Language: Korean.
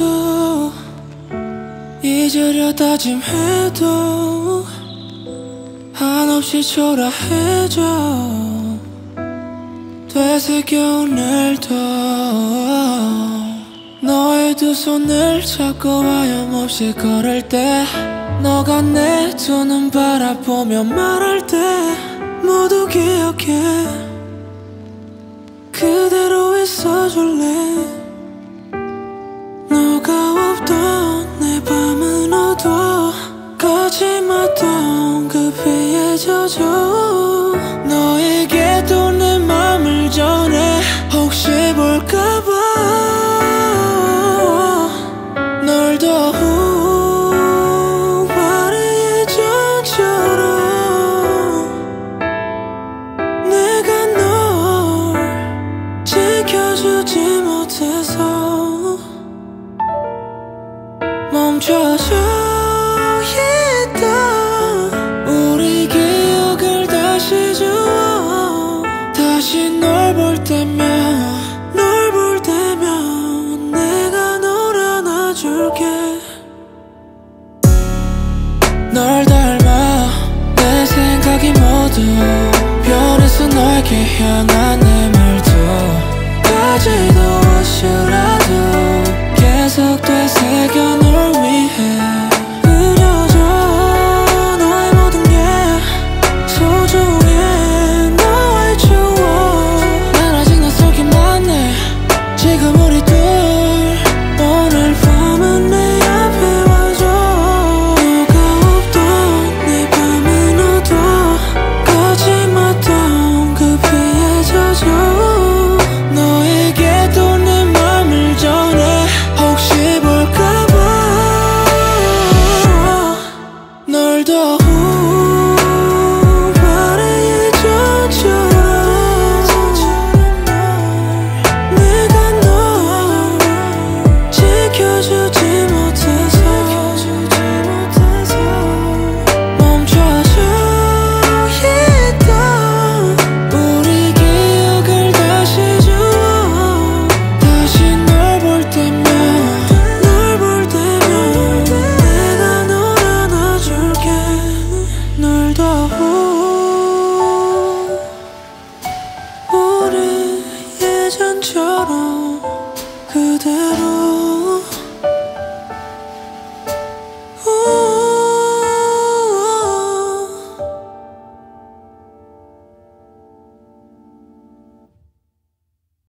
너도 잊으려 다짐해도 한없이 초라해져 되새겨 오늘도 너의 두 손을 잡고 하염없이 걸을 때 너가 내 두 눈 바라보며 말할 때 모두 기억해. 그대로 있어줄래 젖어 너에게도 내 맘을 전해. 혹시 볼까봐. 널 더욱 바래 예전처럼 내가 널 지켜주지 못해서. 멈춰져 예전처럼 그대로